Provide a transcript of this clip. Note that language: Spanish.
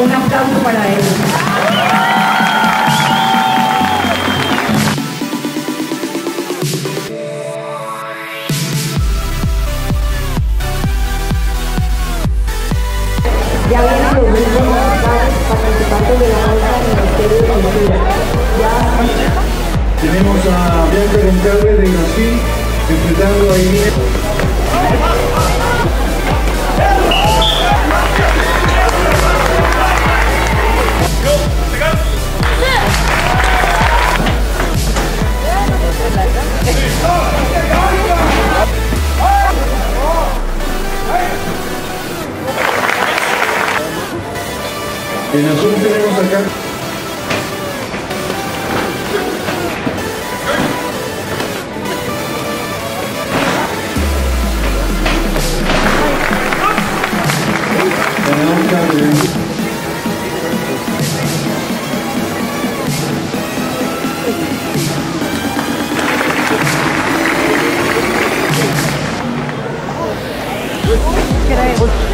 Un aplauso para ellos. Ya vienen los mismos participantes de la mesa del Ministerio de Cultura. Ya. Tenemos a Bianca Goncalves de Brasil, interpretando ahí. En azul tenemos acá. Creo.